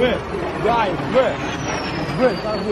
喂，喂喂喂，三位。